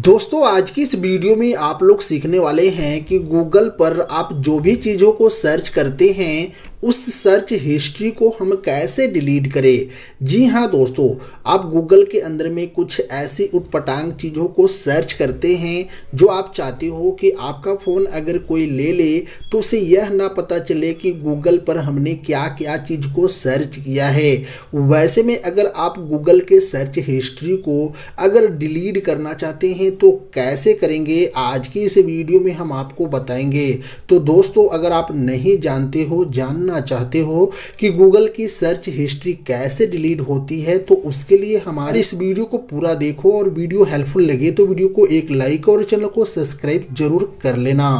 दोस्तों, आज की इस वीडियो में आप लोग सीखने वाले हैं कि गूगल पर आप जो भी चीज़ों को सर्च करते हैं उस सर्च हिस्ट्री को हम कैसे डिलीट करें? जी हाँ दोस्तों, आप गूगल के अंदर में कुछ ऐसी उटपटांग चीज़ों को सर्च करते हैं जो आप चाहते हो कि आपका फ़ोन अगर कोई ले ले तो उसे यह ना पता चले कि गूगल पर हमने क्या क्या चीज़ को सर्च किया है। वैसे में अगर आप गूगल के सर्च हिस्ट्री को अगर डिलीट करना चाहते हैं तो कैसे करेंगे? आज की इस वीडियो में हम आपको बताएँगे। तो दोस्तों, अगर आप नहीं जानते हो, जानना जानना चाहते हो कि गूगल की सर्च हिस्ट्री कैसे डिलीट होती है तो उसके लिए हमारे इस वीडियो को पूरा देखो और वीडियो हेल्पफुल लगे तो वीडियो को एक लाइक और चैनल को सब्सक्राइब ज़रूर कर लेना।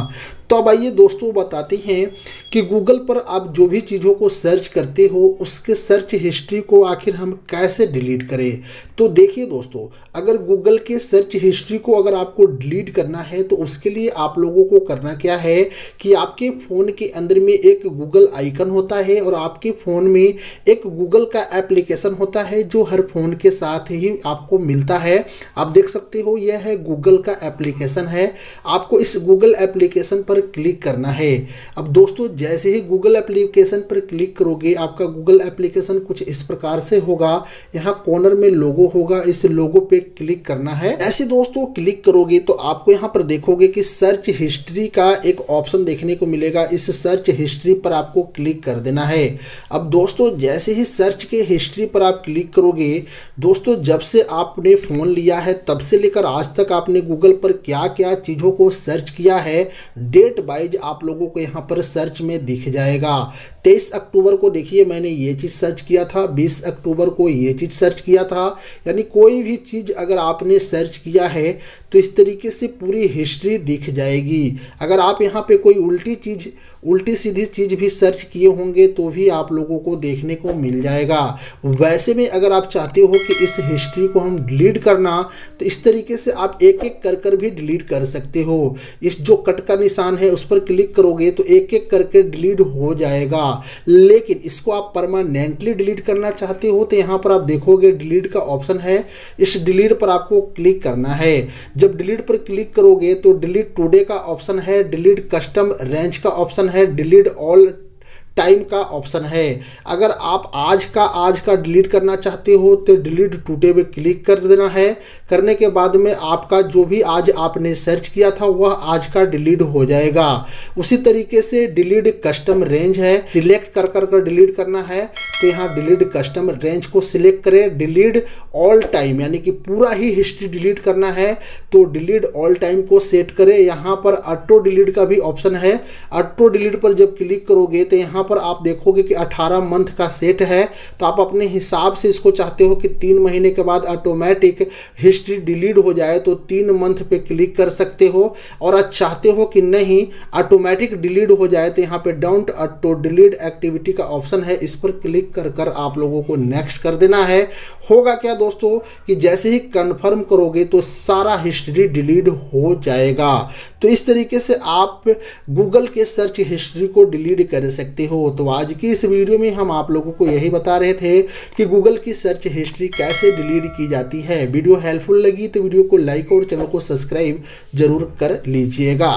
तो अब आइए दोस्तों बताते हैं कि गूगल पर आप जो भी चीज़ों को सर्च करते हो, उसके सर्च हिस्ट्री को आखिर हम कैसे डिलीट करें? तो देखिए दोस्तों, अगर गूगल के सर्च हिस्ट्री को अगर आपको डिलीट करना है तो उसके लिए आप लोगों को करना क्या है कि आपके फ़ोन के अंदर में एक गूगल आइकन होता है और आपके फ़ोन में एक गूगल का एप्लीकेशन होता है जो हर फ़ोन के साथ ही आपको मिलता है। आप देख सकते हो, यह है गूगल का एप्लीकेशन है। आपको इस गूगल एप्लीकेशन पर क्लिक करना है। अब दोस्तों, जैसे ही गूगल एप्लीकेशन पर क्लिक करोगे, आपका गूगल एप्लीकेशन कुछ इस प्रकार से होगा। यहाँ कॉर्नर में लोगो होगा, इस लोगो पे क्लिक करना है। ऐसे दोस्तों, क्लिक करोगे तो आपको यहाँ पर देखोगे कि सर्च हिस्ट्री का एक ऑप्शन देखने को मिलेगा। इस सर्च हिस्ट्री पर आपको क्लिक कर देना है। अब दोस्तों, जैसे ही सर्च के हिस्ट्री पर आप क्लिक करोगे, दोस्तों, जब से आपने फ़ोन लिया है, तब से लेकर आज तक आपने गूगल पर क्या क्या चीज़ों को सर्च किया है डेट डेट वाइज आप लोगों को यहाँ पर सर्च में दिख जाएगा। तेईस अक्टूबर को देखिए, मैंने ये चीज़ सर्च किया था। बीस अक्टूबर को ये चीज़ सर्च किया था। यानी कोई भी चीज़ अगर आपने सर्च किया है तो इस तरीके से पूरी हिस्ट्री दिख जाएगी। अगर आप यहाँ पे कोई उल्टी चीज़, उल्टी सीधी चीज़ भी सर्च किए होंगे तो भी आप लोगों को देखने को मिल जाएगा। वैसे में अगर आप चाहते हो कि इस हिस्ट्री को हम डिलीट करना तो इस तरीके से आप एक एक कर कर भी डिलीट कर सकते हो। इस जो कट का निशान है, उस पर क्लिक करोगे तो एक एक करके डिलीट हो जाएगा। लेकिन इसको आप परमानेंटली डिलीट करना चाहते हो तो यहाँ पर आप देखोगे डिलीट का ऑप्शन है। इस डिलीट पर आपको क्लिक करना है। जब डिलीट पर क्लिक करोगे तो डिलीट टुडे का ऑप्शन है डिलीट कस्टम रेंज का ऑप्शन है डिलीट ऑल टाइम का ऑप्शन है। अगर आप आज का आज का डिलीट करना चाहते हो तो डिलीट टूटे पे क्लिक कर देना है। करने के बाद में आपका जो भी आज आपने सर्च किया था, वह आज का डिलीट हो जाएगा। उसी तरीके से डिलीट कस्टम रेंज है। सिलेक्ट कर कर कर डिलीट करना है तो यहाँ डिलीट कस्टम रेंज को सिलेक्ट करें। डिलीट ऑल टाइम यानी कि पूरा ही हिस्ट्री डिलीट करना है तो डिलीट ऑल टाइम को सेट करें। यहाँ पर ऑटो डिलीट का भी ऑप्शन है। ऑटो डिलीट पर जब क्लिक करोगे तो यहाँ पर आप देखोगे कि 18 मंथ का सेट है तो आप अपने हिसाब से इसको चाहते हो कि तीन महीने के बाद ऑटोमेटिक हिस्ट्री डिलीट हो जाए तो तीन मंथ पे क्लिक कर सकते हो। और आप चाहते हो कि नहीं ऑटोमेटिक डिलीट हो जाए तो यहाँ पे डोंट ऑटो डिलीट एक्टिविटी का ऑप्शन है। इस पर क्लिक कर कर आप लोगों को नेक्स्ट कर देना है। होगा क्या दोस्तों कि जैसे ही कन्फर्म करोगे तो सारा हिस्ट्री डिलीट हो जाएगा। तो इस तरीके से आप गूगल के सर्च हिस्ट्री को डिलीट कर सकते हो। तो आज की इस वीडियो में हम आप लोगों को यही बता रहे थे कि गूगल की सर्च हिस्ट्री कैसे डिलीट की जाती है। वीडियो हेल्पफुल लगी तो वीडियो को लाइक और चैनल को सब्सक्राइब ज़रूर कर लीजिएगा।